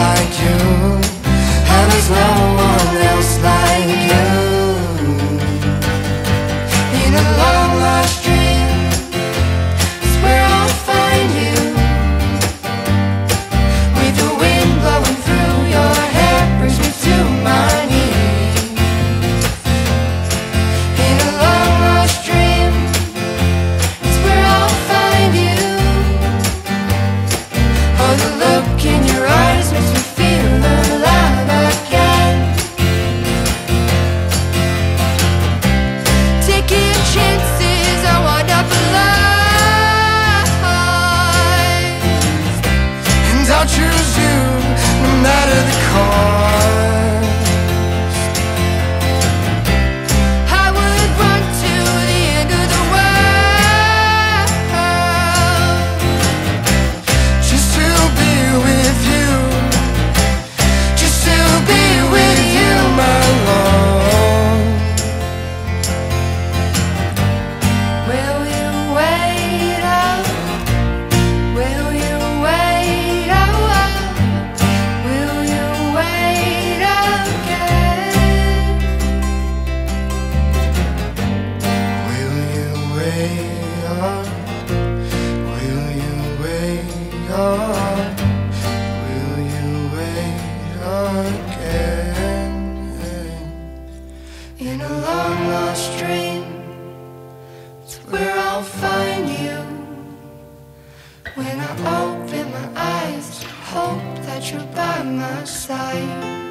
like you. choose again in a long lost dream. It's where I'll find you when I open my eyes. Hope that you're by my side.